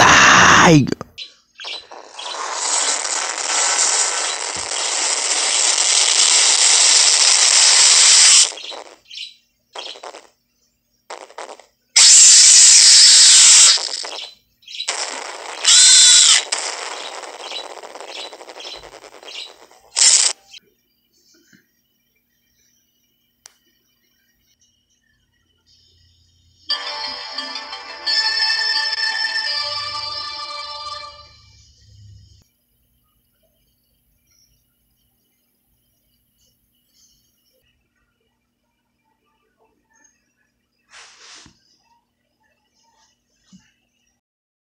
outside.